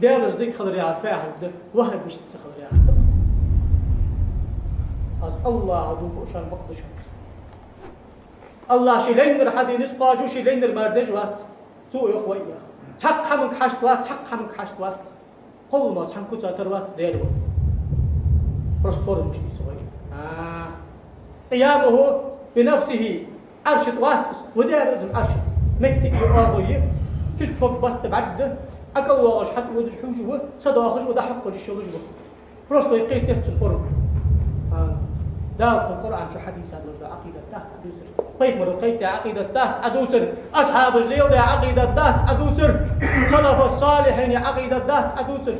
دیروز دیگه خدا ریاض فاعل ده وحی بیشتر خدا دێڵش أز الله فێحدە وەهە وقت شد الله ئەله دوو خۆشان بەقدش ئەله شیلەندر حەدی نس قاج و شیلەندر مەردەژ وات زۆ یخوای چەق هەمک حەشت وات. چەق هەمک حەشت وات قڵمە چەند کوچاتەر وات. دێرەوە پرستۆر مشتی سوی آه. قيامه بنفسه عرش تو وات. ودار اسم عرش مكتك آبایی کل فوق بات بعد. أقوى حتى ودش حوجه صداخش وضحك للشغل جبه просто يقيت تحت الفرن ده في القرآن شو حديث هذا عقيدة تحت أدوسر طيب مرة قيت عقيدة تحت أدوسر أصحاب الجليل عقيدة تحت أدوسر خلف الصالحين عقيدة تحت أدوسر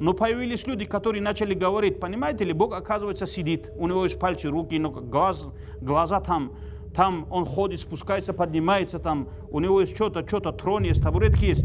Но появились люди, которые начали говорить, понимаете ли, Бог, оказывается, сидит, у него есть пальцы, руки, но глаз, глаза там, там он ходит, спускается, поднимается, там у него есть что-то, что-то, трон есть, табуретки есть.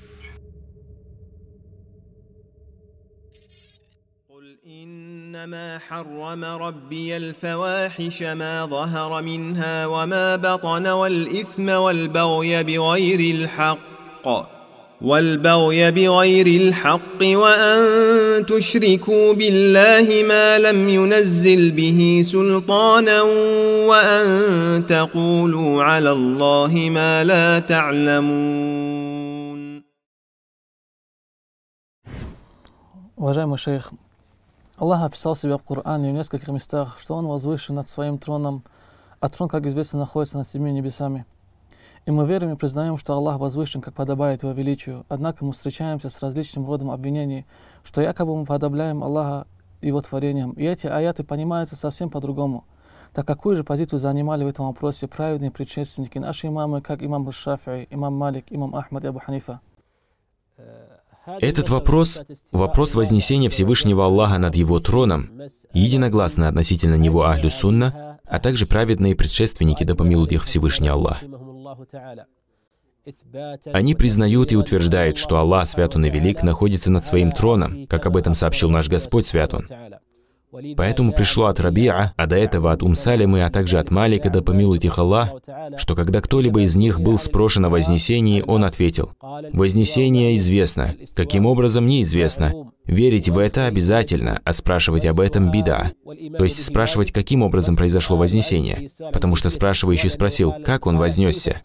إنما حرم ربي الفواحش ما ظهر منها وما بطن والإثم والبغي بغير الحق والبغي بغير الحق وأن تشركوا بالله ما لم ينزل به سلطانا وأن تقولوا على الله ما لا تعلمون Уважаемый шейх, Аллах описал себя в Коране в нескольких местах, что Он возвышен над своим троном, а трон, как известно, находится над семи небесами. И мы верим и признаем, что Аллах возвышен, как подобает Его величию. Однако мы встречаемся с различным родом обвинений, что якобы мы подобляем Аллаха Его творением. И эти аяты понимаются совсем по-другому. Так какую же позицию занимали в этом вопросе праведные предшественники, наши имамы, как имам Шафи, имам Малик, имам Ахмад и Абу Ханифа? Этот вопрос, вопрос вознесения Всевышнего Аллаха над Его троном, единогласно относительно Него Ахлю Сунна, а также праведные предшественники, да помилует их Всевышний Аллах. Они признают и утверждают, что Аллах, свят Он и велик, находится над своим троном, как об этом сообщил наш Господь, свят Он. Поэтому пришло от Рабиа, а до этого от Умсалимы, а также от Малика, да помилует их Аллах, что когда кто-либо из них был спрошен о Вознесении, он ответил, «Вознесение известно, каким образом неизвестно. Верить в это обязательно, а спрашивать об этом – беда». То есть спрашивать, каким образом произошло Вознесение, потому что спрашивающий спросил, как он вознесся.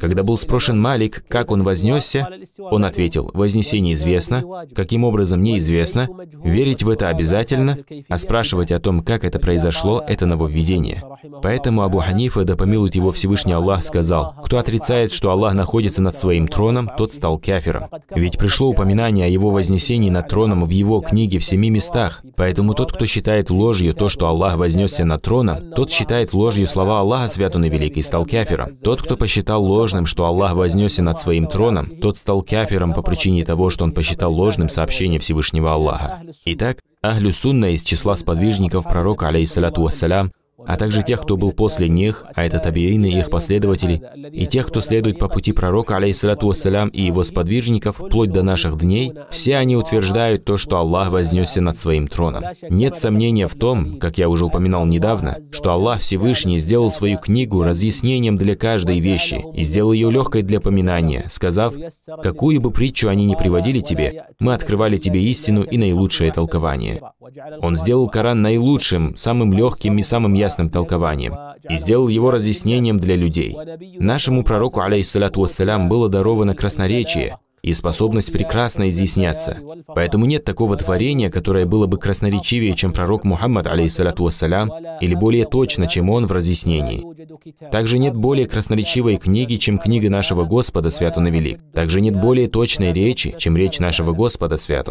Когда был спрошен Малик, как он вознесся, он ответил, «Вознесение известно, каким образом неизвестно, верить в это обязательно, а спрашивать о том, как это произошло, это нововведение». Поэтому Абу Ханифа, да помилует его Всевышний Аллах, сказал, «Кто отрицает, что Аллах находится над своим троном, тот стал кафиром». Ведь пришло упоминание о его вознесении над троном в его книге в семи местах. Поэтому тот, кто считает ложью то, что Аллах вознесся над троном, тот считает ложью слова Аллаха, свят и великий, стал кафиром. Тот, кто посчитал ложным, что Аллах вознесся над своим троном, тот стал кафиром по причине того, что он посчитал ложным сообщение Всевышнего Аллаха. Итак, Ахлю Сунна из числа сподвижников пророка, алейхиссалату вассалям, а также тех, кто был после них, а это табиины и их последователи, и тех, кто следует по пути пророка, алейхиссалату вассалям, и его сподвижников, вплоть до наших дней, все они утверждают то, что Аллах вознесся над своим троном. Нет сомнения в том, как я уже упоминал недавно, что Аллах Всевышний сделал свою книгу разъяснением для каждой вещи и сделал ее легкой для поминания, сказав, «Какую бы притчу они ни приводили тебе, мы открывали тебе истину и наилучшее толкование». Он сделал Коран наилучшим, самым легким и самым ясным толкованием, и сделал его разъяснением для людей. Нашему пророку, алейхиссалату вассалям, было даровано красноречие и способность прекрасно изъясняться. Поэтому нет такого творения, которое было бы красноречивее, чем пророк Мухаммад, алейхиссалату вассалям, или более точно, чем он в разъяснении. Также нет более красноречивой книги, чем книга нашего Господа, свят он велик. Также нет более точной речи, чем речь нашего Господа, свят.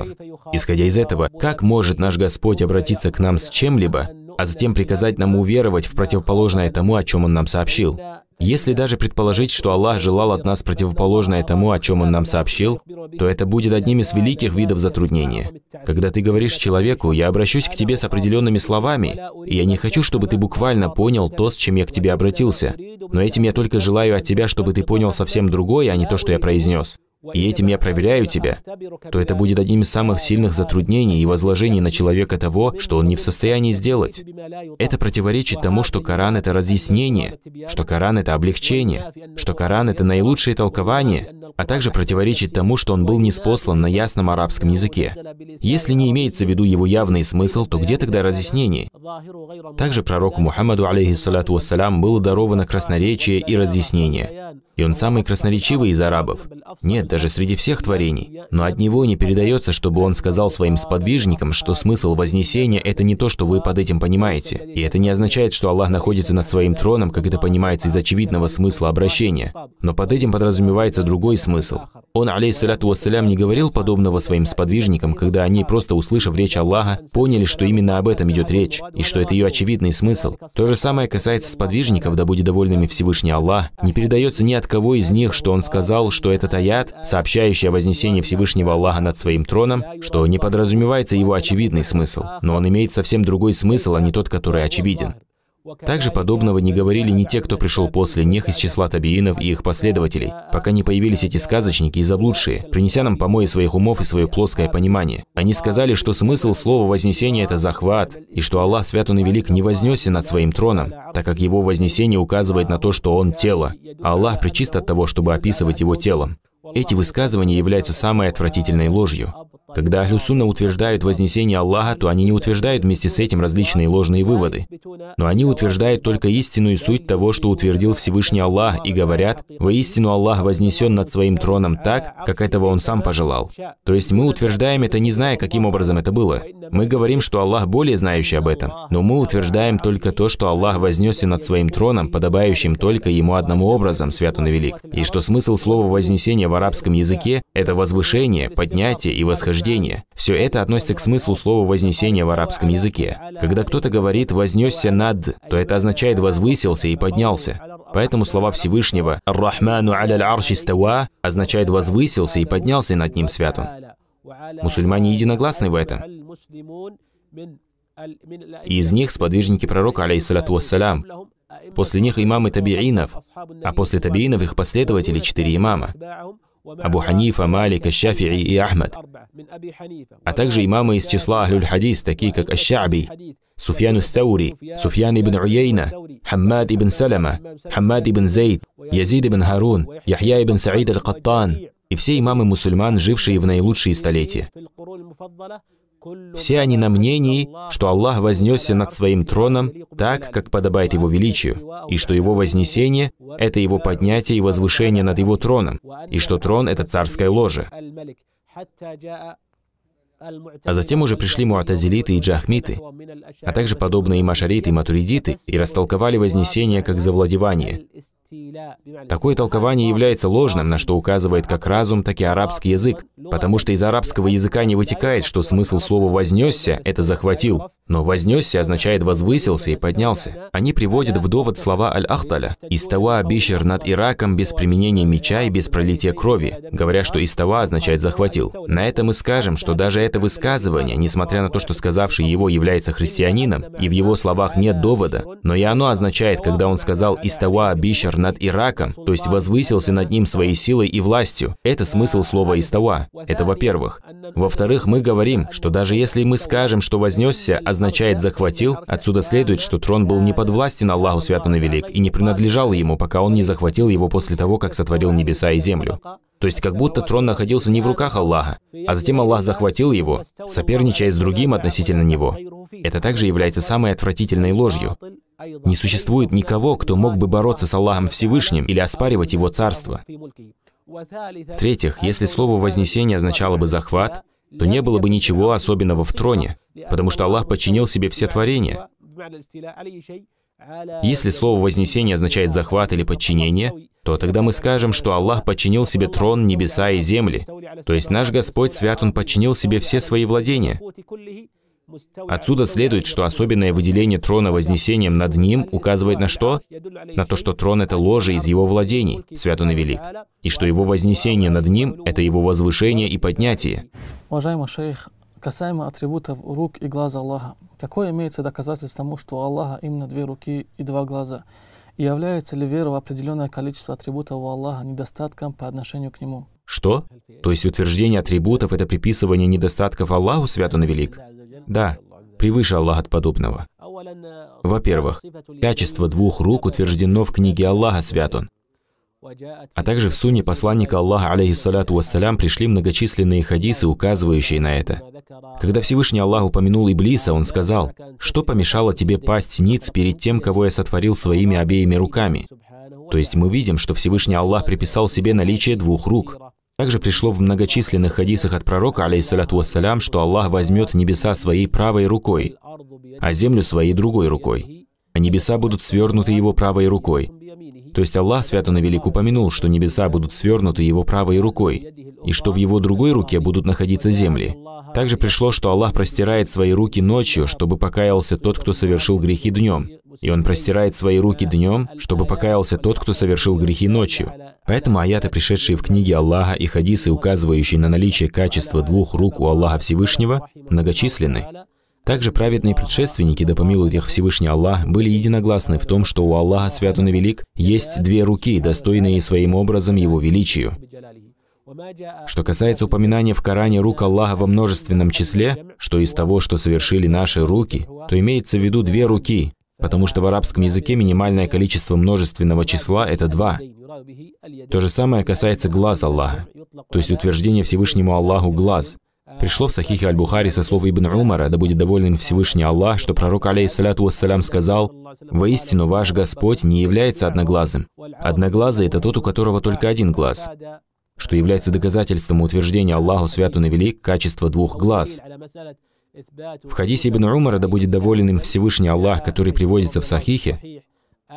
Исходя из этого, как может наш Господь обратиться к нам с чем-либо, а затем приказать нам уверовать в противоположное тому, о чем Он нам сообщил. Если даже предположить, что Аллах желал от нас противоположное тому, о чем Он нам сообщил, то это будет одним из великих видов затруднения. Когда ты говоришь человеку, я обращусь к тебе с определенными словами, и я не хочу, чтобы ты буквально понял то, с чем я к тебе обратился, но этим я только желаю от тебя, чтобы ты понял совсем другое, а не то, что я произнес и этим я проверяю тебя, то это будет одним из самых сильных затруднений и возложений на человека того, что он не в состоянии сделать. Это противоречит тому, что Коран — это разъяснение, что Коран — это облегчение, что Коран — это наилучшее толкование, а также противоречит тому, что он был неспослан на ясном арабском языке. Если не имеется в виду его явный смысл, то где тогда разъяснение? Также пророку Мухаммаду, алейхиссалату вассалям, было даровано красноречие и разъяснение. И он самый красноречивый из арабов. Нет, даже среди всех творений. Но от него не передается, чтобы он сказал своим сподвижникам, что смысл Вознесения – это не то, что вы под этим понимаете. И это не означает, что Аллах находится над своим троном, как это понимается из очевидного смысла обращения. Но под этим подразумевается другой смысл. Он, алейхиссалату вассалям, не говорил подобного своим сподвижникам, когда они, просто услышав речь Аллаха, поняли, что именно об этом идет речь, и что это ее очевидный смысл. То же самое касается сподвижников, да будет довольными Всевышний Аллах. Не передается ни от кого из них, что он сказал, что этот аят, сообщающий о вознесении Всевышнего Аллаха над своим троном, что не подразумевается его очевидный смысл, но он имеет совсем другой смысл, а не тот, который очевиден. Также подобного не говорили ни те, кто пришел после них из числа табиинов и их последователей, пока не появились эти сказочники и заблудшие, принеся нам помои своих умов и свое плоское понимание. Они сказали, что смысл слова «вознесение» — это захват, и что Аллах Свят Он и Велик не вознесся над своим троном, так как его вознесение указывает на то, что Он — тело, а Аллах причист от того, чтобы описывать его телом. Эти высказывания являются самой отвратительной ложью. Когда Ахлюсунна утверждают вознесение Аллаха, то они не утверждают вместе с этим различные ложные выводы. Но они утверждают только истинную суть того, что утвердил Всевышний Аллах, и говорят, «Воистину Аллах вознесен над своим троном так, как этого Он сам пожелал». То есть мы утверждаем это, не зная, каким образом это было. Мы говорим, что Аллах более знающий об этом, но мы утверждаем только то, что Аллах вознесся над своим троном, подобающим только Ему одному образом, свят Он и велик, и что смысл слова «вознесение» в арабском языке – это возвышение, поднятие и восхождение. Все это относится к смыслу слова «вознесение» в арабском языке. Когда кто-то говорит «вознесся над», то это означает «возвысился» и «поднялся». Поэтому слова Всевышнего «Ар-Рахману аля арши става» означает «возвысился» и «поднялся над ним свят он». Мусульмане единогласны в этом. И из них сподвижники пророка, алейхиссалату вассалям. После них имамы табиинов, а после табиинов их последователи четыре имама. Абу Ханифа, Малик, Шафии и Ахмад, а также имамы из числа Ахлюль-Хадис, такие как Аш-Ша'би, Суфьян Thаури, Суфьян ибн Уяйна, Хаммад ибн Салама, Хаммад ибн Зейд, Язид ибн Харун, Яхья ибн Саид аль-Каттан и все имамы мусульман, жившие в наилучшие столетия. Все они на мнении, что Аллах вознесся над своим троном так, как подобает Его величию, и что Его вознесение — это Его поднятие и возвышение над Его троном, и что трон — это царское ложе. А затем уже пришли муатазилиты и джахмиты, а также подобные машариты и матуридиты, и растолковали вознесение как завладевание. Такое толкование является ложным, на что указывает как разум, так и арабский язык, потому что из арабского языка не вытекает, что смысл слова «вознесся» — это «захватил». Но «вознесся» означает «возвысился» и «поднялся». Они приводят в довод слова «аль-ахталя» — «истава бишер над Ираком без применения меча и без пролития крови», говоря, что «истава» означает «захватил». На это мы скажем, что даже это высказывание, несмотря на то, что сказавший его является христианином, и в его словах нет довода, но и оно означает, когда он сказал «истава бишер над Ираком, то есть возвысился над ним своей силой и властью. Это смысл слова «истава». Это во-первых. Во-вторых, мы говорим, что даже если мы скажем, что «вознесся» означает «захватил», отсюда следует, что трон был не подвластен Аллаху Святому Велик и не принадлежал ему, пока он не захватил его после того, как сотворил небеса и землю. То есть как будто трон находился не в руках Аллаха, а затем Аллах захватил его, соперничая с другим относительно него. Это также является самой отвратительной ложью. Не существует никого, кто мог бы бороться с Аллахом Всевышним или оспаривать его царство. В-третьих, если слово «вознесение» означало бы «захват», то не было бы ничего особенного в троне, потому что Аллах подчинил себе все творения. Если слово «вознесение» означает «захват» или «подчинение», то тогда мы скажем, что Аллах подчинил себе трон, небеса и земли. То есть наш Господь Свят, Он подчинил себе все свои владения. Отсюда следует, что особенное выделение трона вознесением над ним указывает на что? На то, что трон — это ложе из его владений, свят он и велик, и что его вознесение над ним — это его возвышение и поднятие. Уважаемый шейх, касаемо атрибутов рук и глаз Аллаха, какое имеется доказательство тому, что у Аллаха именно две руки и два глаза? И является ли вера в определенное количество атрибутов у Аллаха недостатком по отношению к Нему? Что? То есть утверждение атрибутов — это приписывание недостатков Аллаху, свят он и велик? Да, превыше Аллаха от подобного. Во-первых, качество двух рук утверждено в книге Аллаха, свят он. А также в сунне посланника Аллаха, алейхиссалату вассалям, пришли многочисленные хадисы, указывающие на это. Когда Всевышний Аллах упомянул Иблиса, он сказал, «Что помешало тебе пасть ниц перед тем, кого я сотворил своими обеими руками?» То есть мы видим, что Всевышний Аллах приписал себе наличие двух рук. Также пришло в многочисленных хадисах от пророка, алейхиссалату вассалям, что Аллах возьмет небеса своей правой рукой, а землю своей другой рукой, а небеса будут свернуты его правой рукой. То есть Аллах, свят он и велик, упомянул, что небеса будут свернуты его правой рукой, и что в его другой руке будут находиться земли. Также пришло, что Аллах простирает свои руки ночью, чтобы покаялся тот, кто совершил грехи днем. И Он простирает свои руки днем, чтобы покаялся тот, кто совершил грехи ночью. Поэтому аяты, пришедшие в книге Аллаха, и хадисы, указывающие на наличие качества двух рук у Аллаха Всевышнего, многочисленны. Также праведные предшественники, да помилует их Всевышний Аллах, были единогласны в том, что у Аллаха, свят он и велик, есть две руки, достойные своим образом Его величию. Что касается упоминания в Коране рук Аллаха во множественном числе, что из того, что совершили наши руки, то имеется в виду две руки, потому что в арабском языке минимальное количество множественного числа – это два. То же самое касается глаз Аллаха, то есть утверждение Всевышнему Аллаху глаз. Пришло в Сахихе Аль-Бухари со слов Ибн Умара, да будет доволен Всевышний Аллах, что пророк, алейхиссалату вассалям, сказал, «Воистину, ваш Господь не является одноглазым. Одноглазый – это тот, у которого только один глаз, что является доказательством утверждения Аллаху Святу на Велик качества двух глаз. В хадисе Ибн Умара, да будет доволен им Всевышний Аллах, который приводится в Сахихе,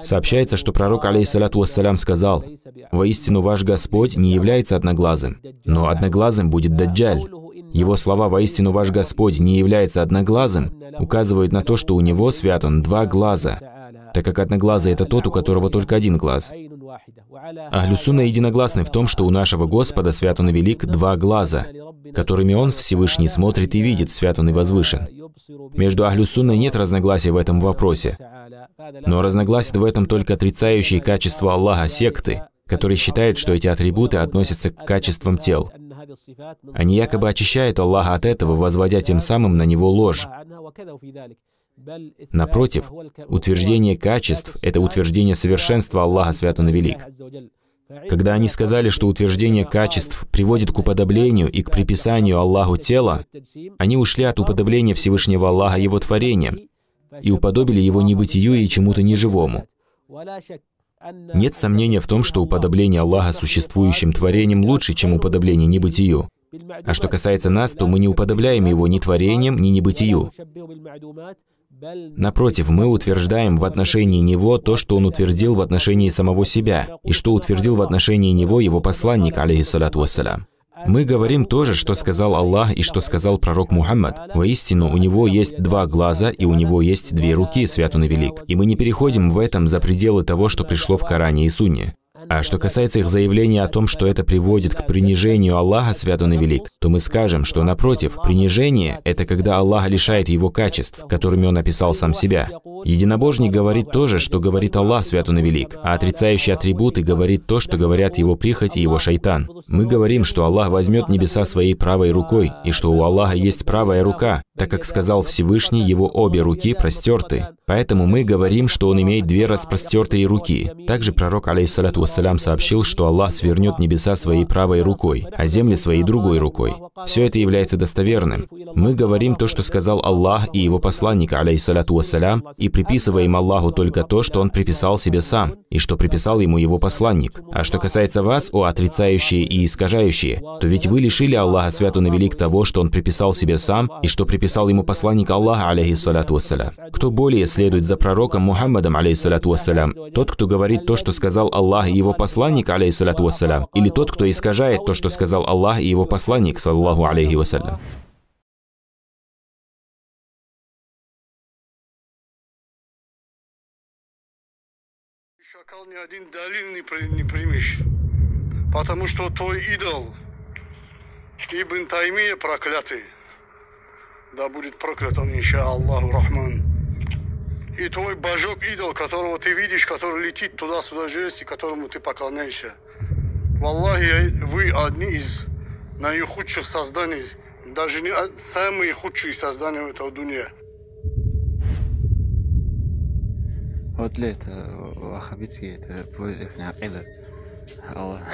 сообщается, что пророк, алейхиссалату вассалям, сказал, «Воистину ваш Господь не является одноглазым, но одноглазым будет Даджаль». Его слова «воистину ваш Господь не является одноглазым» указывают на то, что у него свят он два глаза, так как одноглазый – это тот, у которого только один глаз. Ахлюсуна единогласны в том, что у нашего Господа, свят он велик, два глаза, которыми Он Всевышний смотрит и видит, свят он и возвышен. Между Ахлюсунной нет разногласий в этом вопросе, но разногласят в этом только отрицающие качества Аллаха секты, которые считают, что эти атрибуты относятся к качествам тел. Они якобы очищают Аллаха от этого, возводя тем самым на него ложь. Напротив, утверждение качеств – это утверждение совершенства Аллаха, свят он и велик. Когда они сказали, что утверждение качеств приводит к уподоблению и к приписанию Аллаху тела, они ушли от уподобления Всевышнего Аллаха Его творением и уподобили Его небытию и чему-то неживому. Нет сомнения в том, что уподобление Аллаха существующим творением лучше, чем уподобление небытию. А что касается нас, то мы не уподобляем его ни творением, ни небытию. Напротив, мы утверждаем в отношении Него то, что Он утвердил в отношении самого себя, и что утвердил в отношении Него Его посланник, алейхиссалату вассалям. Мы говорим то же, что сказал Аллах и что сказал пророк Мухаммад. Воистину, у него есть два глаза и у него есть две руки, свят и велик. И мы не переходим в этом за пределы того, что пришло в Коране и Сунне. А что касается их заявления о том, что это приводит к принижению Аллаха, свят он и велик, то мы скажем, что напротив, принижение – это когда Аллах лишает его качеств, которыми он описал сам себя. Единобожник говорит то же, что говорит Аллах, свят он и велик, а отрицающий атрибуты говорит то, что говорят его прихоть и его шайтан. Мы говорим, что Аллах возьмет небеса своей правой рукой, и что у Аллаха есть правая рука, так как сказал Всевышний, его обе руки простерты. Поэтому мы говорим, что он имеет две распростертые руки. Также пророк, алейхиссалату вассалям, сообщил, что Аллах свернет небеса своей правой рукой, а земли своей другой рукой. Все это является достоверным. Мы говорим то, что сказал Аллах и его посланник, алейхиссалату вассалям, и приписываем Аллаху только то, что он приписал себе сам, и что приписал ему его посланник. А что касается вас, о отрицающие и искажающие, то ведь вы лишили Аллаха святу на велик того, что он приписал себе сам, и что приписал ему посланник Аллаха, алейхиссалату вассалям. Кто более следует за пророком Мухаммадом, алейхиссалату вассалям, тот, кто говорит то, что сказал Аллах и его посланник, алейхиссалату вассалям, или тот, кто искажает то, что сказал Аллах и его посланник, саллаху алейхи вассалям. Шакал ни один далил не, при, не примешь, потому что той идол, Ибн Таймия проклятый, да будет проклят он, иншаллаху рахман. И твой божок идол, которого ты видишь, который летит туда-сюда жесть, и которому ты поклоняешься. Валлахи, вы одни из наихудших созданий, даже не самые худшие создания этого дуня. Вот для этого ваххабитский, это поезд на акида. Аллах,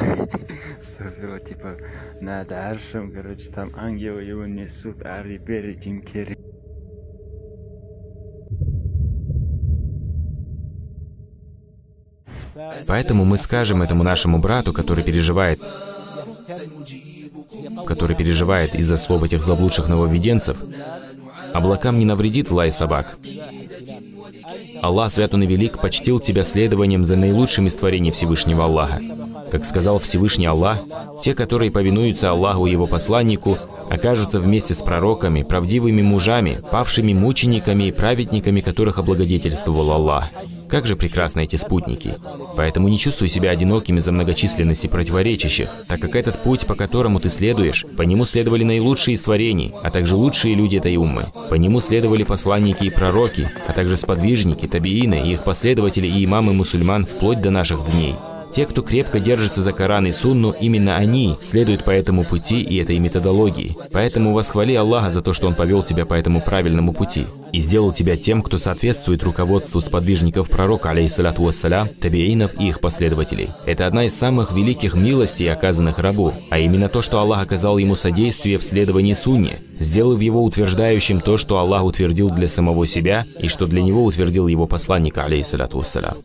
типа, над аршем, короче, там ангелы его несут, Ари Берри, Тим Керри. Поэтому мы скажем этому нашему брату, который переживает, который переживает из-за слов этих заблудших нововведенцев, облакам не навредит лай собак. Аллах, свят он и велик, почтил тебя следованием за наилучшим из творений Всевышнего Аллаха. Как сказал Всевышний Аллах, те, которые повинуются Аллаху и Его посланнику, окажутся вместе с пророками, правдивыми мужами, павшими мучениками и праведниками, которых облагодетельствовал Аллах. Как же прекрасны эти спутники. Поэтому не чувствуй себя одиноким из-за многочисленности противоречащих, так как этот путь, по которому ты следуешь, по нему следовали наилучшие из творений, а также лучшие люди этой уммы. По нему следовали посланники и пророки, а также сподвижники, табиины и их последователи и имамы мусульман вплоть до наших дней. Те, кто крепко держится за Коран и Сунну, именно они следуют по этому пути и этой методологии. Поэтому восхвали Аллаха за то, что Он повел тебя по этому правильному пути и сделал тебя тем, кто соответствует руководству сподвижников пророка, алейхиссалату вассалям, табиинов и их последователей. Это одна из самых великих милостей, оказанных рабу, а именно то, что Аллах оказал ему содействие в следовании сунне, сделав его утверждающим то, что Аллах утвердил для самого себя и что для него утвердил его посланник, алейхиссалату вассалям.